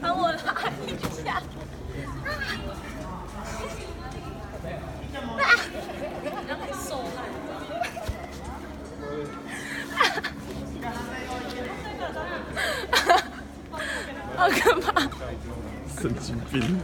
帮我拉一下。爸让你手来好可怕神经病。